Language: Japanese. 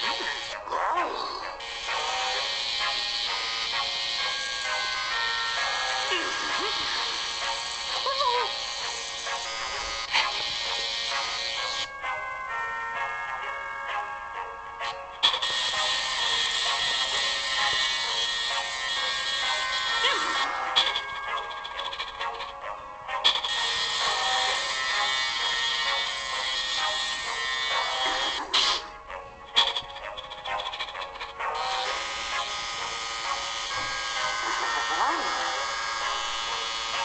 Summer.